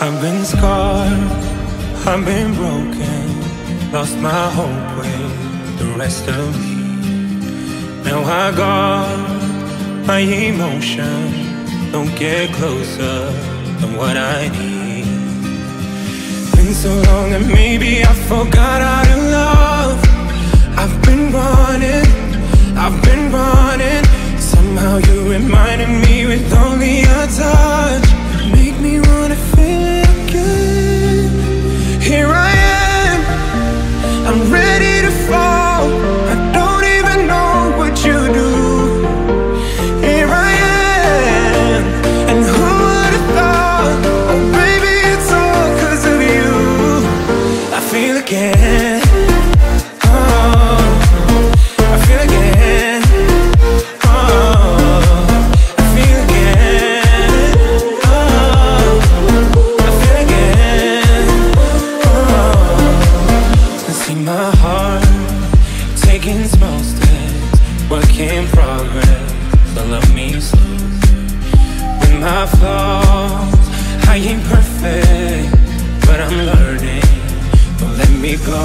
I've been scarred, I've been broken, lost my hope with the rest of me. Now I got my emotion, don't get closer than what I need. Been so long that maybe I forgot how again. Oh, I feel again. Oh, I feel again. Oh, I feel again. Oh, I see my heart taking small steps, in progress. So love me slow. With my flaws, Don't go.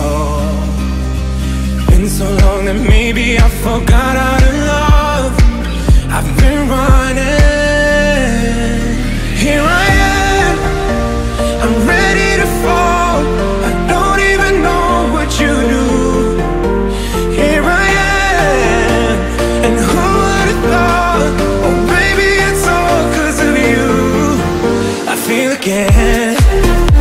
Been so long that maybe I forgot how to love. I've been running. Here I am. I'm ready to fall. I don't even know what you do. Here I am. And who would have thought? Oh, baby, it's all 'cause of you. I feel again.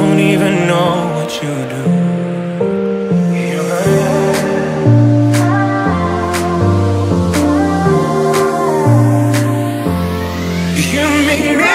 don't even know what you do. You make me